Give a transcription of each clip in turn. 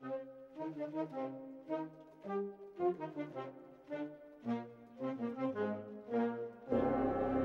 Thank you.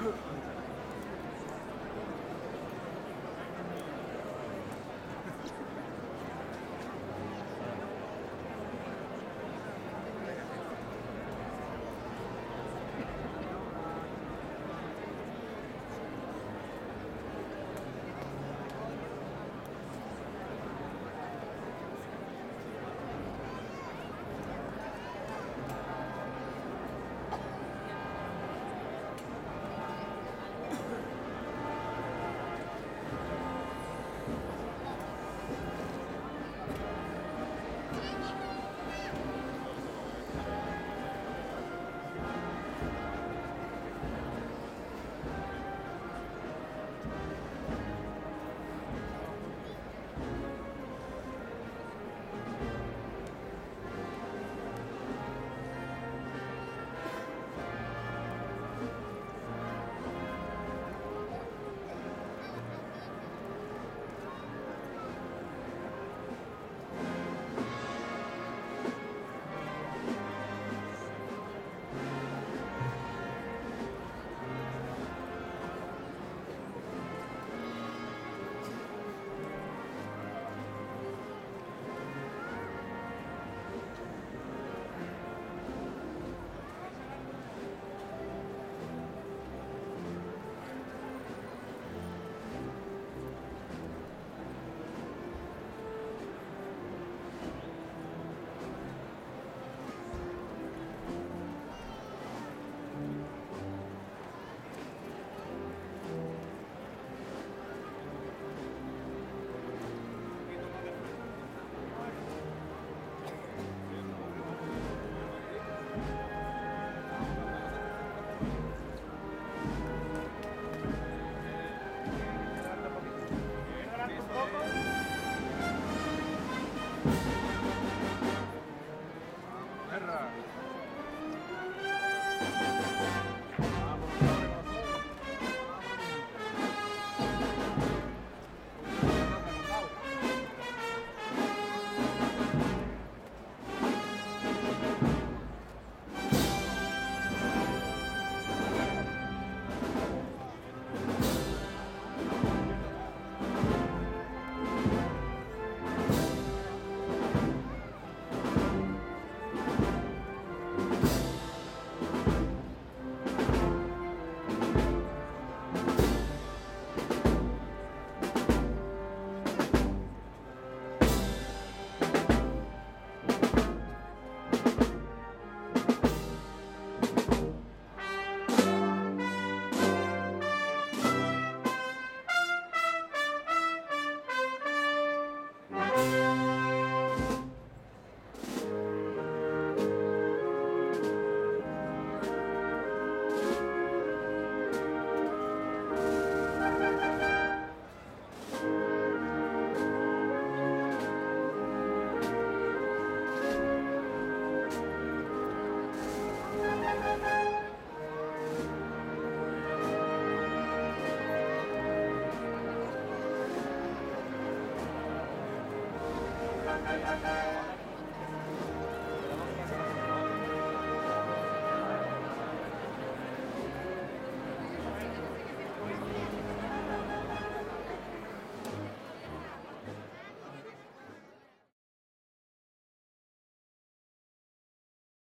Oh, Thank